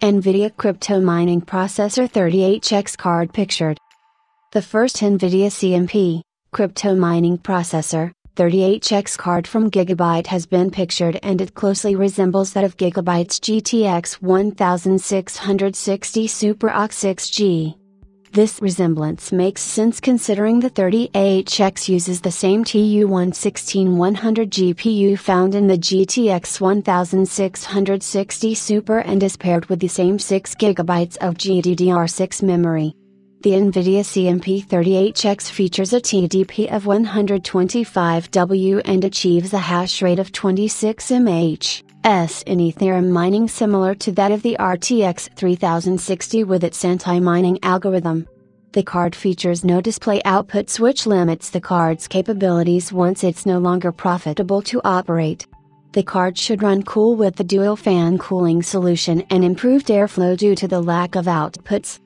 NVIDIA Crypto Mining Processor 30HX card pictured. The first NVIDIA CMP, crypto mining processor, 30HX card from Gigabyte has been pictured and it closely resembles that of Gigabyte's GTX 1660 Super OC 6G. This resemblance makes sense considering the 30HX uses the same TU1 GPU found in the GTX 1660 Super and is paired with the same 6GB of GDDR6 memory. The NVIDIA CMP 30HX features a TDP of 125W and achieves a hash rate of 26 mH. S in Ethereum mining similar to that of the RTX 3060 with its anti-mining algorithm. The card features no display outputs which limits the card's capabilities once it's no longer profitable to operate. The card should run cool with the dual fan cooling solution and improved airflow due to the lack of outputs.